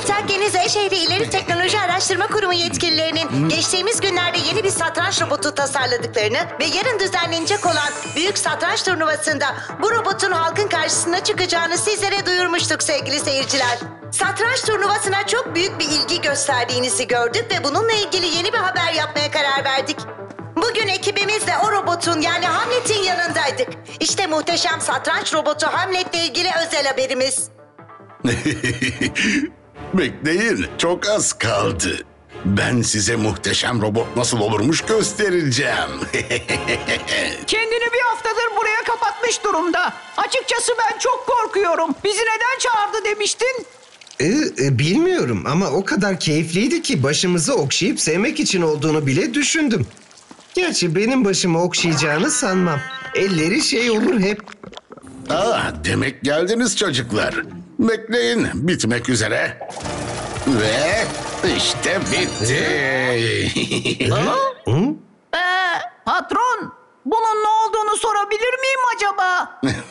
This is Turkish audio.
TÜBİTAK Yeni Z Şehri İleri Teknoloji Araştırma Kurumu yetkililerinin geçtiğimiz günlerde yeni bir satranç robotu tasarladıklarını ve yarın düzenlenecek olan büyük satranç turnuvasında bu robotun halkın karşısına çıkacağını sizlere duyurmuştuk sevgili seyirciler. Satranç turnuvasına çok büyük bir ilgi gösterdiğinizi gördük ve bununla ilgili yeni bir haber yapmaya karar verdik. Bugün ekibimizle o robotun yani Hamlet'in yanındaydık. İşte muhteşem satranç robotu Hamlet'le ilgili özel haberimiz. Bekleyin, çok az kaldı. Ben size muhteşem robot nasıl olurmuş göstereceğim. Kendini bir haftadır buraya kapatmış durumda. Açıkçası ben çok korkuyorum. Bizi neden çağırdı demiştin? Ee, e, bilmiyorum ama o kadar keyifliydi ki başımızı okşayıp sevmek için olduğunu bile düşündüm. Gerçi benim başımı okşayacağını sanmam. Elleri şey olur hep. Aa, demek geldiniz çocuklar. Bekleyin, bitmek üzere. Ve işte bitti. Ee, patron, bunun ne olduğunu sorabilir miyim acaba?